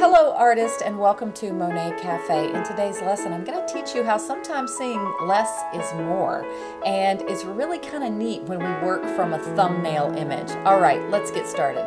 Hello artist and welcome to Monet Cafe. In today's lesson I'm going to teach you how sometimes seeing less is more and it's really kind of neat when we work from a thumbnail image. Alright, let's get started.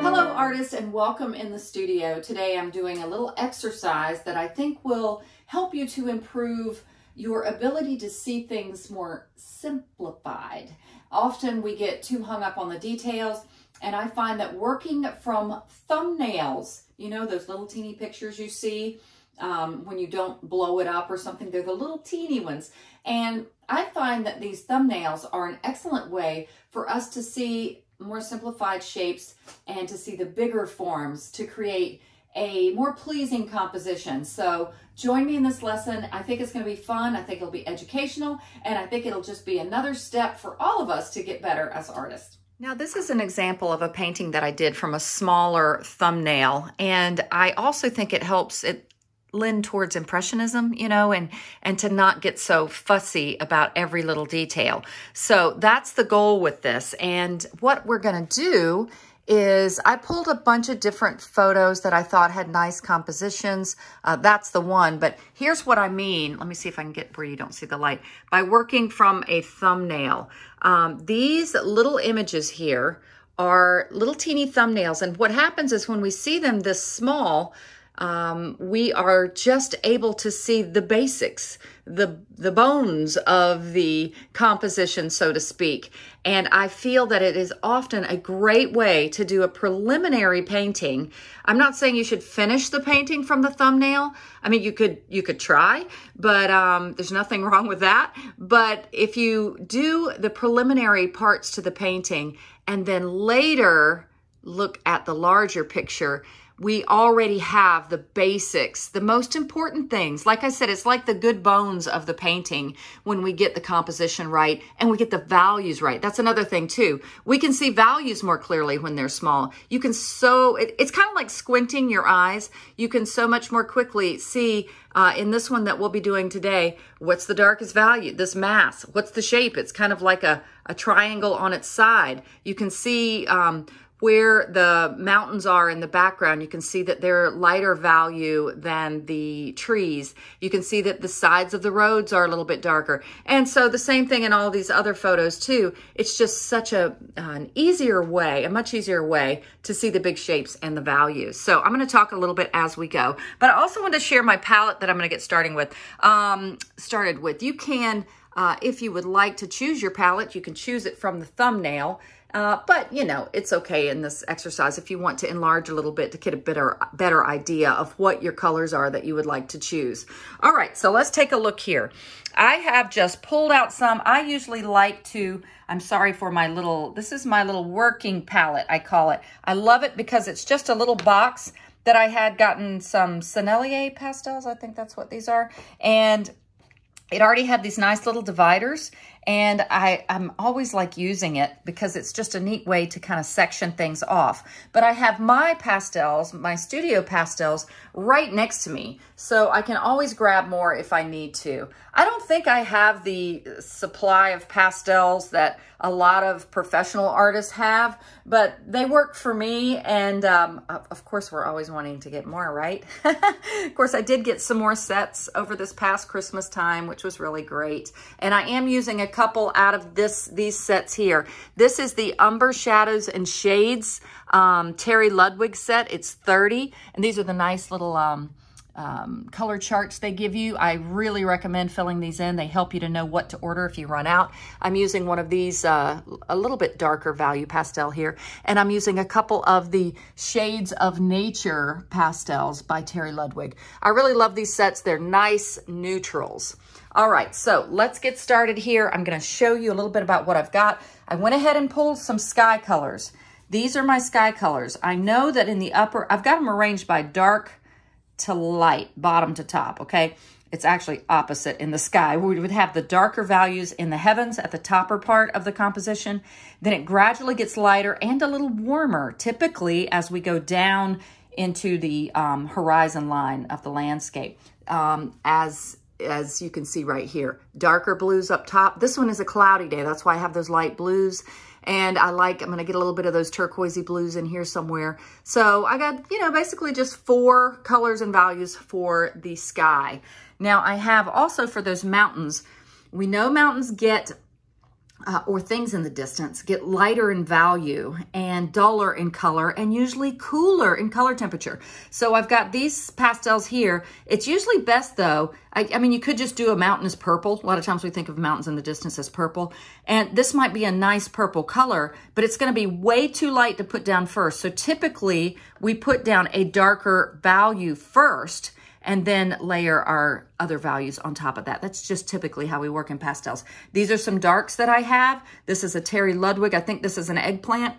Hello artist and welcome in the studio. Today I'm doing a little exercise that I think will help you to improve your ability to see things more simplified. Often we get too hung up on the details and I find that working from thumbnails, you know, those little teeny pictures you see um, when you don't blow it up or something, they're the little teeny ones. And I find that these thumbnails are an excellent way for us to see more simplified shapes and to see the bigger forms to create a more pleasing composition. So join me in this lesson. I think it's going to be fun. I think it'll be educational and I think it'll just be another step for all of us to get better as artists. Now this is an example of a painting that I did from a smaller thumbnail and I also think it helps it lend towards impressionism, you know, and and to not get so fussy about every little detail. So that's the goal with this. And what we're going to do is I pulled a bunch of different photos that I thought had nice compositions. Uh, that's the one, but here's what I mean. Let me see if I can get where you don't see the light. By working from a thumbnail, um, these little images here are little teeny thumbnails. And what happens is when we see them this small, um, we are just able to see the basics, the, the bones of the composition, so to speak. And I feel that it is often a great way to do a preliminary painting. I'm not saying you should finish the painting from the thumbnail. I mean, you could, you could try, but um, there's nothing wrong with that. But if you do the preliminary parts to the painting and then later look at the larger picture, we already have the basics, the most important things. Like I said, it's like the good bones of the painting when we get the composition right and we get the values right. That's another thing too. We can see values more clearly when they're small. You can so, it, it's kind of like squinting your eyes. You can so much more quickly see uh, in this one that we'll be doing today, what's the darkest value? This mass, what's the shape? It's kind of like a, a triangle on its side. You can see um, where the mountains are in the background, you can see that they're lighter value than the trees. You can see that the sides of the roads are a little bit darker. And so the same thing in all these other photos too. It's just such a an easier way, a much easier way to see the big shapes and the values. So I'm going to talk a little bit as we go. But I also want to share my palette that I'm going to get starting with. Um, started with. You can, uh, if you would like to choose your palette, you can choose it from the thumbnail. Uh, but, you know, it's okay in this exercise if you want to enlarge a little bit to get a better, better idea of what your colors are that you would like to choose. All right, so let's take a look here. I have just pulled out some. I usually like to, I'm sorry for my little, this is my little working palette, I call it. I love it because it's just a little box that I had gotten some Sennelier pastels. I think that's what these are. And it already had these nice little dividers and I, I'm always like using it because it's just a neat way to kind of section things off. But I have my pastels, my studio pastels, right next to me. So I can always grab more if I need to. I don't think I have the supply of pastels that a lot of professional artists have, but they work for me. And um, of course, we're always wanting to get more, right? of course, I did get some more sets over this past Christmas time, which was really great. And I am using a couple out of this these sets here. This is the Umber Shadows and Shades um, Terry Ludwig set. It's 30, and these are the nice little um, um, color charts they give you. I really recommend filling these in. They help you to know what to order if you run out. I'm using one of these, uh, a little bit darker value pastel here, and I'm using a couple of the Shades of Nature pastels by Terry Ludwig. I really love these sets. They're nice neutrals. All right, so let's get started here. I'm gonna show you a little bit about what I've got. I went ahead and pulled some sky colors. These are my sky colors. I know that in the upper, I've got them arranged by dark to light, bottom to top, okay? It's actually opposite in the sky. We would have the darker values in the heavens at the topper part of the composition. Then it gradually gets lighter and a little warmer, typically as we go down into the um, horizon line of the landscape. Um, as as you can see right here. Darker blues up top. This one is a cloudy day. That's why I have those light blues. And I like, I'm going to get a little bit of those turquoisey blues in here somewhere. So I got, you know, basically just four colors and values for the sky. Now I have also for those mountains, we know mountains get uh, or things in the distance get lighter in value and duller in color and usually cooler in color temperature. So I've got these pastels here. It's usually best though, I, I, mean, you could just do a mountain as purple. A lot of times we think of mountains in the distance as purple. And this might be a nice purple color, but it's gonna be way too light to put down first. So typically we put down a darker value first and then layer our other values on top of that. That's just typically how we work in pastels. These are some darks that I have. This is a Terry Ludwig. I think this is an eggplant.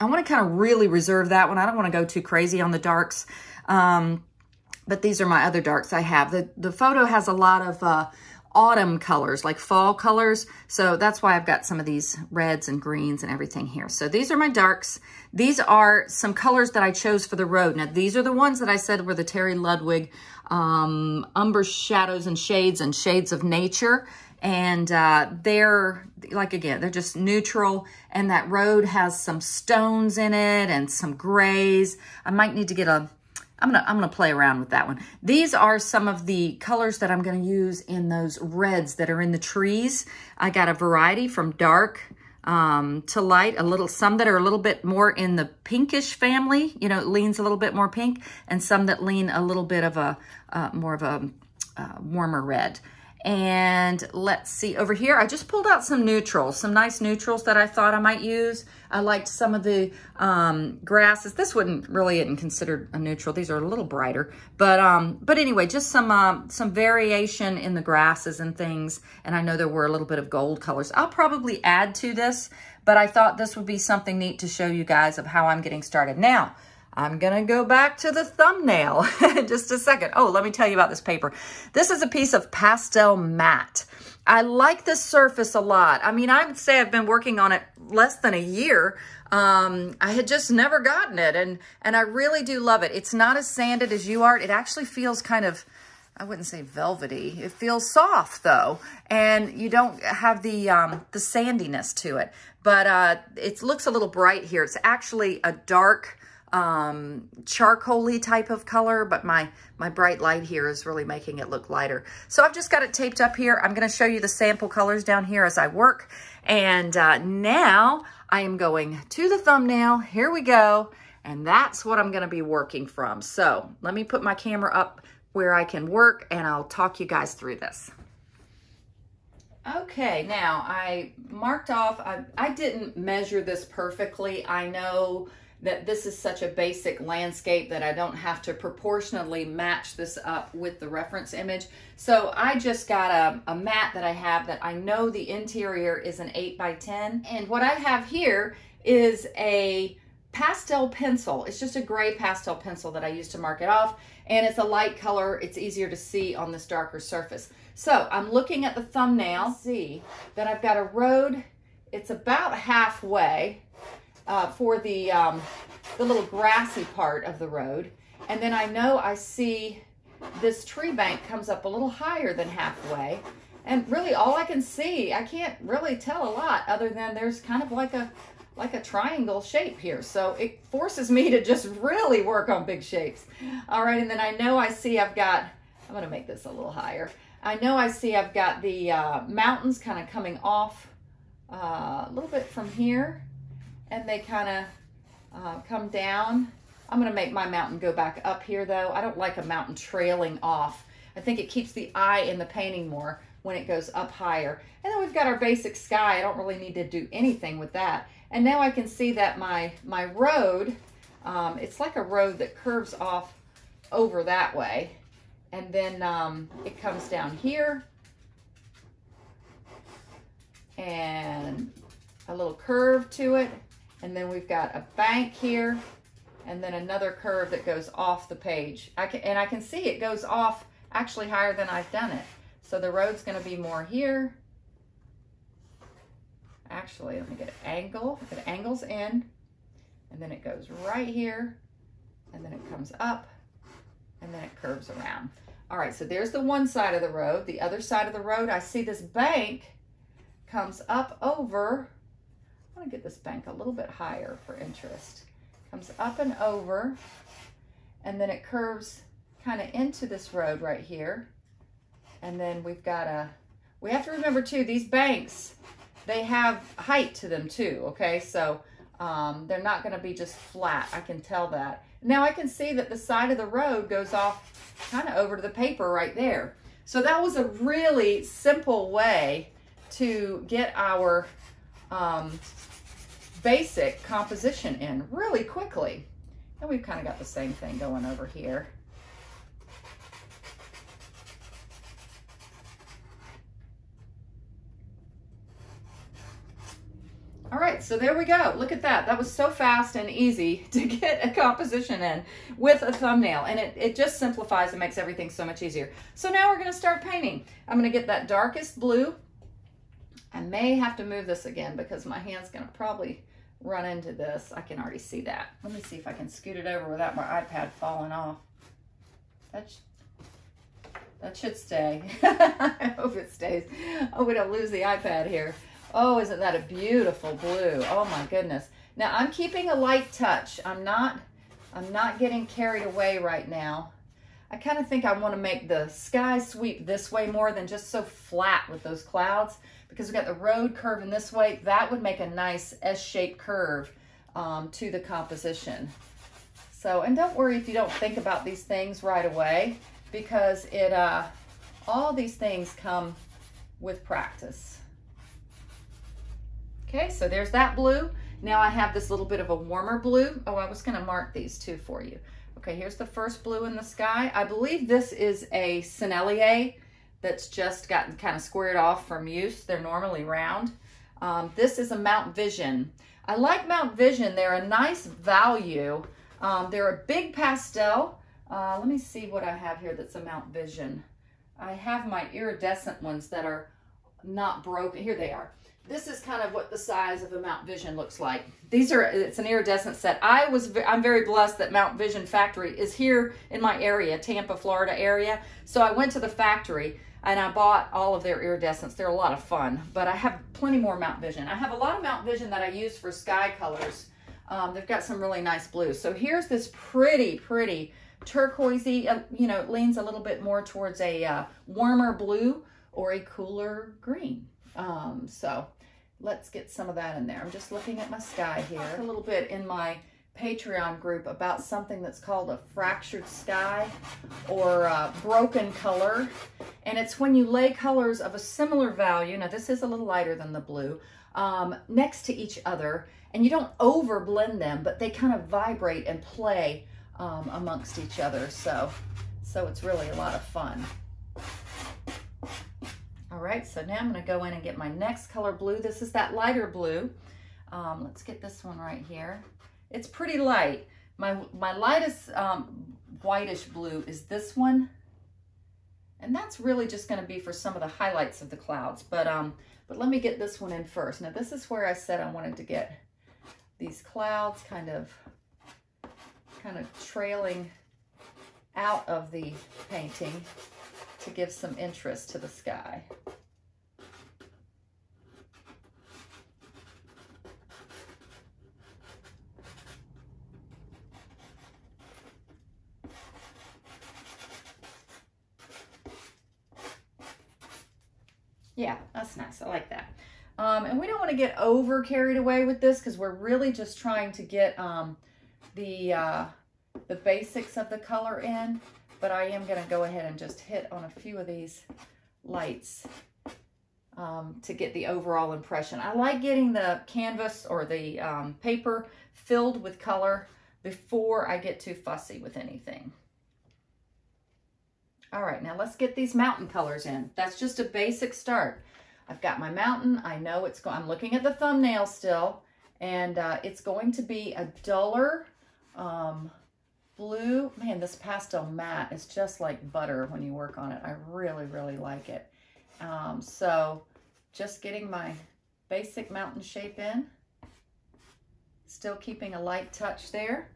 I want to kind of really reserve that one. I don't want to go too crazy on the darks. Um, but these are my other darks I have. The, the photo has a lot of uh, autumn colors, like fall colors. So that's why I've got some of these reds and greens and everything here. So these are my darks. These are some colors that I chose for the road. Now, these are the ones that I said were the Terry Ludwig um, umber shadows and shades and shades of nature. And uh, they're, like again, they're just neutral. And that road has some stones in it and some grays. I might need to get a, I'm gonna, I'm gonna play around with that one. These are some of the colors that I'm gonna use in those reds that are in the trees. I got a variety from dark um, to light, a little, some that are a little bit more in the pinkish family, you know, it leans a little bit more pink, and some that lean a little bit of a, uh, more of a uh, warmer red. And let's see, over here, I just pulled out some neutrals, some nice neutrals that I thought I might use. I liked some of the um, grasses. This wouldn't really isn't considered a neutral. These are a little brighter. But um, but anyway, just some, uh, some variation in the grasses and things. And I know there were a little bit of gold colors. I'll probably add to this, but I thought this would be something neat to show you guys of how I'm getting started. Now, I'm going to go back to the thumbnail in just a second. Oh, let me tell you about this paper. This is a piece of PastelMat. I like this surface a lot. I mean, I would say I've been working on it less than a year. Um, I had just never gotten it, and, and I really do love it. It's not as sanded as you UART. It actually feels kind of, I wouldn't say velvety. It feels soft, though, and you don't have the, um, the sandiness to it. But uh, it looks a little bright here. It's actually a dark um, charcoaly type of color, but my, my bright light here is really making it look lighter. So I've just got it taped up here. I'm going to show you the sample colors down here as I work. And uh, now I am going to the thumbnail. Here we go. And that's what I'm going to be working from. So let me put my camera up where I can work and I'll talk you guys through this. Okay, now I marked off, I, I didn't measure this perfectly. I know that this is such a basic landscape that I don't have to proportionally match this up with the reference image. So I just got a, a mat that I have that I know the interior is an 8 by 10 And what I have here is a pastel pencil. It's just a gray pastel pencil that I use to mark it off. And it's a light color. It's easier to see on this darker surface. So I'm looking at the thumbnail. See that I've got a road. It's about halfway uh, for the, um, the little grassy part of the road. And then I know I see this tree bank comes up a little higher than halfway. And really all I can see, I can't really tell a lot other than there's kind of like a like a triangle shape here. So it forces me to just really work on big shapes. All right, and then I know I see I've got, I'm gonna make this a little higher. I know I see I've got the uh, mountains kind of coming off uh, a little bit from here and they kind of uh, come down. I'm going to make my mountain go back up here though. I don't like a mountain trailing off. I think it keeps the eye in the painting more when it goes up higher. And then we've got our basic sky. I don't really need to do anything with that. And now I can see that my, my road, um, it's like a road that curves off over that way. And then um, it comes down here. And a little curve to it. And then we've got a bank here and then another curve that goes off the page. I can, and I can see it goes off actually higher than I've done it. So the road's gonna be more here. Actually, let me get an angle. It angles in and then it goes right here and then it comes up and then it curves around. All right, so there's the one side of the road. The other side of the road, I see this bank comes up over I want to get this bank a little bit higher for interest. Comes up and over, and then it curves kind of into this road right here. And then we've got a, we have to remember too, these banks, they have height to them too, okay? So um, they're not gonna be just flat, I can tell that. Now I can see that the side of the road goes off kind of over to the paper right there. So that was a really simple way to get our um, basic composition in really quickly. And we've kind of got the same thing going over here. All right, so there we go. Look at that. That was so fast and easy to get a composition in with a thumbnail. And it, it just simplifies and makes everything so much easier. So now we're gonna start painting. I'm gonna get that darkest blue. I may have to move this again because my hand's gonna probably run into this. I can already see that. Let me see if I can scoot it over without my iPad falling off. That, sh that should stay. I hope it stays. Oh, we don't lose the iPad here. Oh, isn't that a beautiful blue? Oh my goodness. Now I'm keeping a light touch. I'm not, I'm not getting carried away right now. I kind of think I want to make the sky sweep this way more than just so flat with those clouds because we've got the road curving this way. That would make a nice S-shaped curve um, to the composition. So, and don't worry if you don't think about these things right away because it, uh, all these things come with practice. Okay, so there's that blue. Now I have this little bit of a warmer blue. Oh, I was gonna mark these two for you. Okay, here's the first blue in the sky. I believe this is a Sennelier that's just gotten kind of squared off from use. They're normally round. Um, this is a Mount Vision. I like Mount Vision. They're a nice value. Um, they're a big pastel. Uh, let me see what I have here that's a Mount Vision. I have my iridescent ones that are not broken. Here they are this is kind of what the size of a Mount Vision looks like. These are, it's an iridescent set. I was, I'm very blessed that Mount Vision factory is here in my area, Tampa, Florida area. So I went to the factory and I bought all of their iridescents. They're a lot of fun, but I have plenty more Mount Vision. I have a lot of Mount Vision that I use for sky colors. Um, they've got some really nice blues. So here's this pretty, pretty turquoisey, uh, you know, it leans a little bit more towards a uh, warmer blue or a cooler green. Um, so let's get some of that in there. I'm just looking at my sky here. a little bit in my Patreon group about something that's called a fractured sky or broken color. And it's when you lay colors of a similar value, now this is a little lighter than the blue, um, next to each other. And you don't over blend them, but they kind of vibrate and play um, amongst each other. So, so it's really a lot of fun. Right, so now I'm gonna go in and get my next color blue. This is that lighter blue. Um, let's get this one right here. It's pretty light. My, my lightest um, whitish blue is this one. And that's really just gonna be for some of the highlights of the clouds. But, um, but let me get this one in first. Now this is where I said I wanted to get these clouds kind of, kind of trailing out of the painting to give some interest to the sky. Yeah, that's nice. I like that. Um, and we don't want to get over carried away with this because we're really just trying to get um, the, uh, the basics of the color in but I am going to go ahead and just hit on a few of these lights um, to get the overall impression. I like getting the canvas or the um, paper filled with color before I get too fussy with anything. All right, now let's get these mountain colors in. That's just a basic start. I've got my mountain. I know it's going, I'm looking at the thumbnail still, and uh, it's going to be a duller, um, blue, man, this PastelMat is just like butter when you work on it. I really, really like it. Um, so just getting my basic mountain shape in, still keeping a light touch there.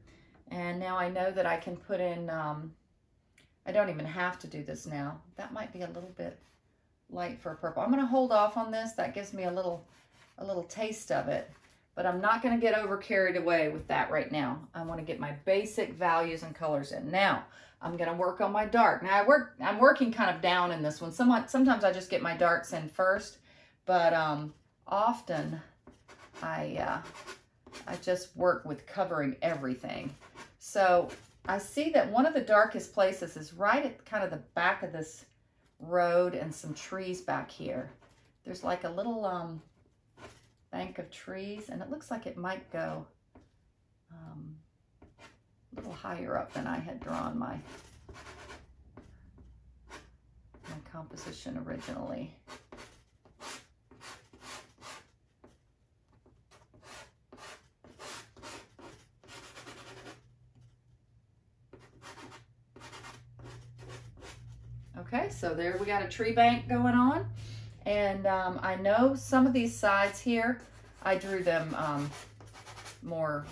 And now I know that I can put in, um, I don't even have to do this now. That might be a little bit light for purple. I'm going to hold off on this. That gives me a little, a little taste of it. But I'm not gonna get over carried away with that right now. I wanna get my basic values and colors in. Now, I'm gonna work on my dark. Now I work, I'm working kind of down in this one. Somewhat, sometimes I just get my darks in first, but um, often I, uh, I just work with covering everything. So I see that one of the darkest places is right at kind of the back of this road and some trees back here. There's like a little um, bank of trees and it looks like it might go um, a little higher up than I had drawn my, my composition originally. Okay, so there we got a tree bank going on. And um, I know some of these sides here, I drew them um, more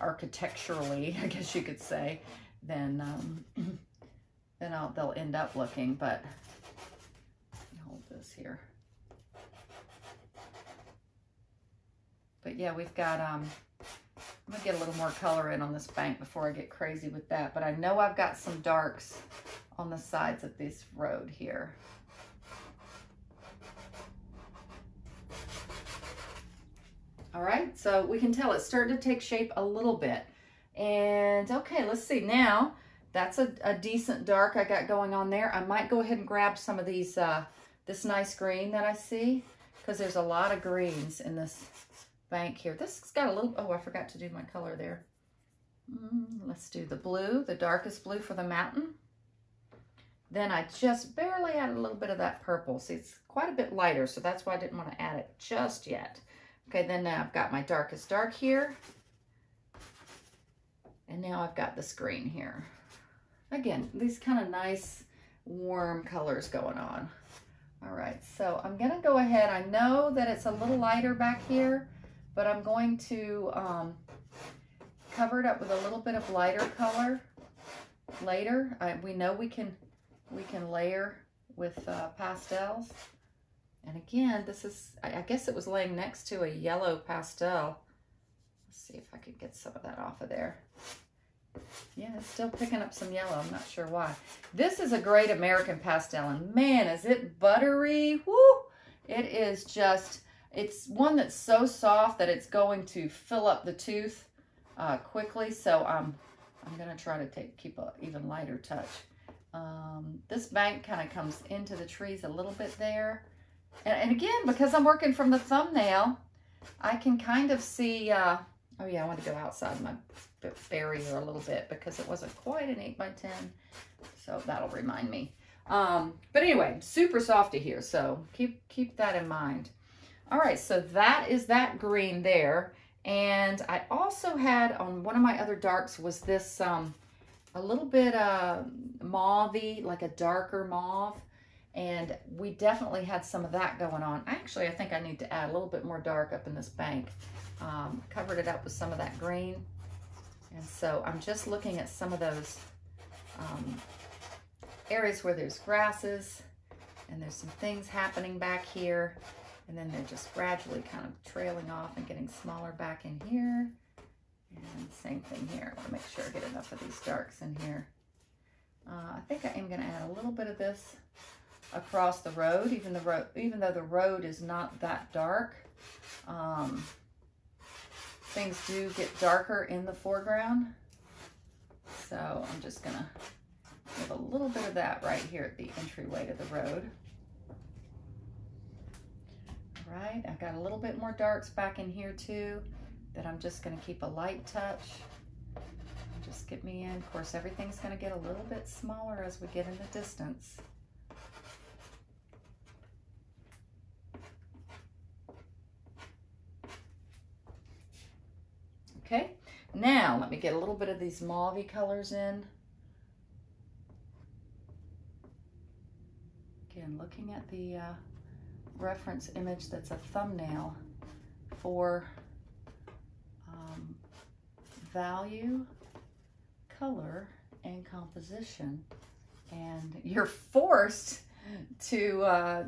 architecturally, I guess you could say, than, um, than I'll, they'll end up looking. But hold this here. But yeah, we've got, um, I'm gonna get a little more color in on this bank before I get crazy with that. But I know I've got some darks on the sides of this road here. All right, so we can tell it's starting to take shape a little bit. And okay, let's see. Now, that's a, a decent dark I got going on there. I might go ahead and grab some of these, uh, this nice green that I see, because there's a lot of greens in this bank here. This has got a little, oh, I forgot to do my color there. Mm, let's do the blue, the darkest blue for the mountain. Then I just barely added a little bit of that purple. See, it's quite a bit lighter, so that's why I didn't want to add it just yet. Okay, then now I've got my darkest dark here. And now I've got this green here. Again, these kind of nice warm colors going on. All right, so I'm gonna go ahead. I know that it's a little lighter back here, but I'm going to um, cover it up with a little bit of lighter color later. I, we know we can we can layer with uh, pastels. And again, this is, I guess it was laying next to a yellow pastel. Let's see if I could get some of that off of there. Yeah, it's still picking up some yellow. I'm not sure why. This is a great American pastel, and man, is it buttery. Woo! It is just, it's one that's so soft that it's going to fill up the tooth uh, quickly. So I'm, I'm going to try to take keep a even lighter touch. Um, this bank kind of comes into the trees a little bit there. And, again, because I'm working from the thumbnail, I can kind of see, uh, oh yeah, I want to go outside my barrier a little bit because it wasn't quite an 8 by 10 So that'll remind me. Um, but anyway, super softy here, so keep, keep that in mind. All right, so that is that green there. And I also had on one of my other darks was this um, a little bit uh, mauve like a darker mauve. And we definitely had some of that going on. Actually, I think I need to add a little bit more dark up in this bank. Um, covered it up with some of that green. And so I'm just looking at some of those um, areas where there's grasses and there's some things happening back here. And then they're just gradually kind of trailing off and getting smaller back in here. And same thing here. I want to make sure I get enough of these darks in here. Uh, I think I am going to add a little bit of this across the road, even the road, even though the road is not that dark. Um, things do get darker in the foreground. So I'm just to give a little bit of that right here at the entryway to the road. All right, I've got a little bit more darks back in here too that I'm just gonna keep a light touch. Just get me in. Of course, everything's gonna get a little bit smaller as we get in the distance. Okay, now let me get a little bit of these mauve colors in. Again, looking at the uh, reference image that's a thumbnail for value, color, and composition. And you're forced to uh,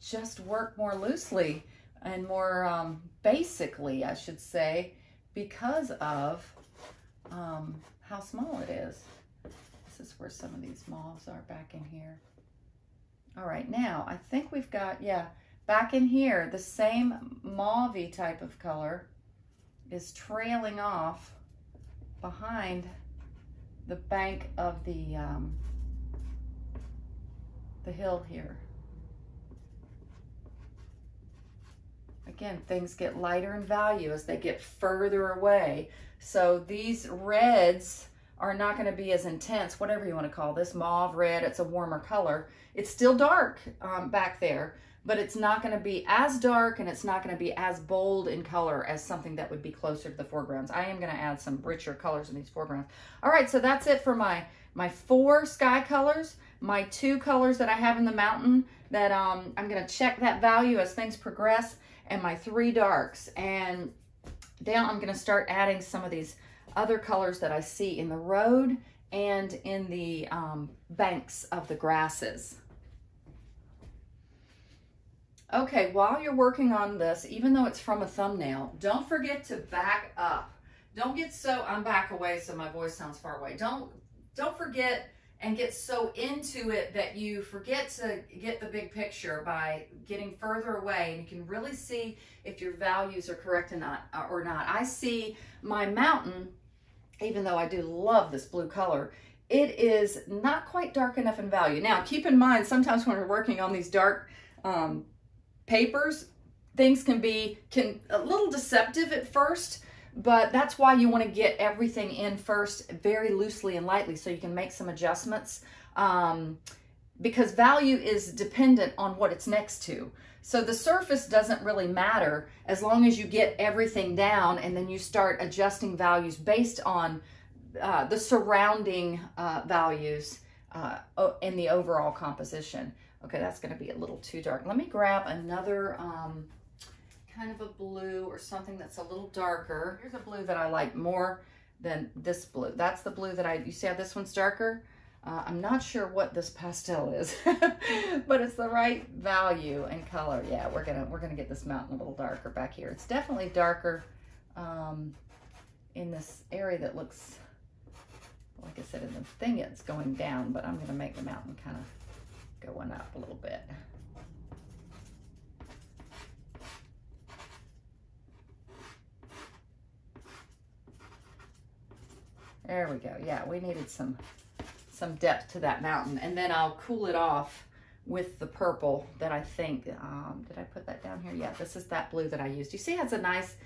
just work more loosely and more um, basically, I should say, because of um, how small it is. This is where some of these mauves are back in here. All right, now I think we've got, yeah, back in here, the same mauve type of color is trailing off behind the bank of the, um, the hill here. Again, things get lighter in value as they get further away. So these reds are not going to be as intense, whatever you want to call this, mauve, red, it's a warmer color. It's still dark um, back there, but it's not going to be as dark and it's not going to be as bold in color as something that would be closer to the foregrounds. I am going to add some richer colors in these foregrounds. All right, so that's it for my, my four sky colors, my two colors that I have in the mountain that um, I'm going to check that value as things progress, and my three darks. And now I'm going to start adding some of these other colors that I see in the road and in the um, banks of the grasses. Okay, while you're working on this, even though it's from a thumbnail, don't forget to back up. Don't get so, I'm back away so my voice sounds far away. Don't, don't forget and get so into it that you forget to get the big picture by getting further away and you can really see if your values are correct or not or not. I see my mountain even though I do love this blue color, it is not quite dark enough in value. Now, keep in mind, sometimes when we're working on these dark um, papers, things can be can a little deceptive at first, but that's why you want to get everything in first very loosely and lightly so you can make some adjustments um, because value is dependent on what it's next to. So the surface doesn't really matter as long as you get everything down and then you start adjusting values based on uh, the surrounding uh, values uh, in the overall composition. Okay, that's gonna be a little too dark. Let me grab another um, kind of a blue or something that's a little darker. Here's a blue that I like more than this blue. That's the blue that I, you see how this one's darker? Uh, I'm not sure what this pastel is, but it's the right value and color. Yeah, we're gonna we're gonna get this mountain a little darker back here. It's definitely darker um, in this area that looks, like I said, in the thing it's going down, but I'm gonna make the mountain kind of going up a little bit. There we go. Yeah, we needed some some depth to that mountain. And then I'll cool it off with the purple that I think, um, did I put that down here? Yeah, this is that blue that I used. You see it's a nice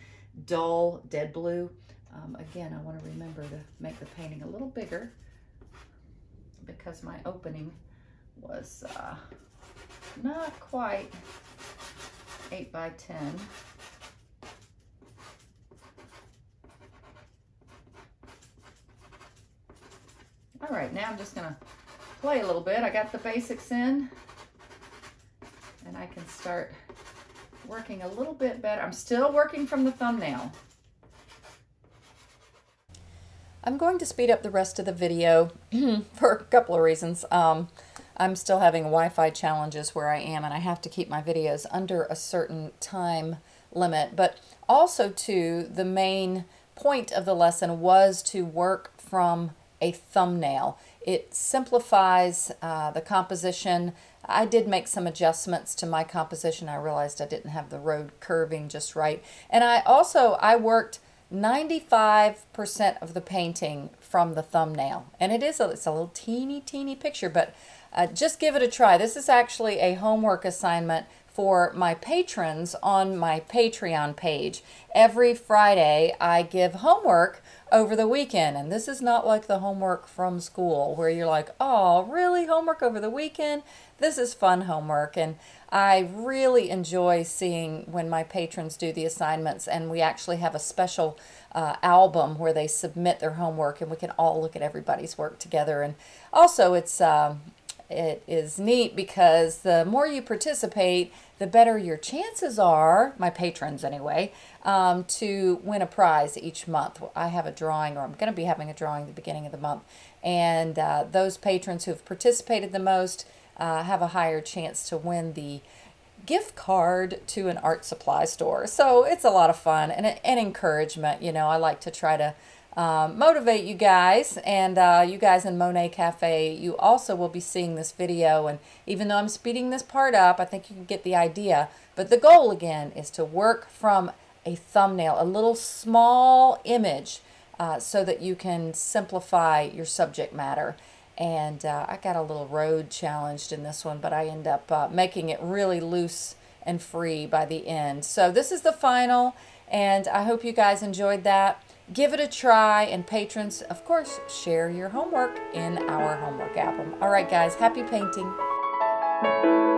dull dead blue. Um, again, I want to remember to make the painting a little bigger because my opening was uh, not quite 8 by 10. All right, now I'm just gonna play a little bit. I got the basics in and I can start working a little bit better. I'm still working from the thumbnail. I'm going to speed up the rest of the video for a couple of reasons. Um, I'm still having Wi-Fi challenges where I am and I have to keep my videos under a certain time limit. But also too, the main point of the lesson was to work from a thumbnail. It simplifies uh, the composition. I did make some adjustments to my composition. I realized I didn't have the road curving just right. And I also, I worked 95% of the painting from the thumbnail. And it is a, it's a little teeny, teeny picture, but uh, just give it a try. This is actually a homework assignment for my patrons on my Patreon page. Every Friday, I give homework over the weekend. And this is not like the homework from school where you're like, oh, really? Homework over the weekend? This is fun homework. And I really enjoy seeing when my patrons do the assignments. And we actually have a special uh, album where they submit their homework and we can all look at everybody's work together. And also, it's. Uh, it is neat because the more you participate, the better your chances are, my patrons anyway, um, to win a prize each month. I have a drawing, or I'm going to be having a drawing at the beginning of the month. And uh, those patrons who have participated the most uh, have a higher chance to win the gift card to an art supply store. So it's a lot of fun and an encouragement. You know, I like to try to um, motivate you guys and uh, you guys in Monet Cafe. You also will be seeing this video. And even though I'm speeding this part up, I think you can get the idea. But the goal again is to work from a thumbnail, a little small image uh, so that you can simplify your subject matter. And uh, I got a little road challenged in this one, but I end up uh, making it really loose and free by the end. So this is the final, and I hope you guys enjoyed that. Give it a try, and patrons, of course, share your homework in our homework album. All right, guys, happy painting.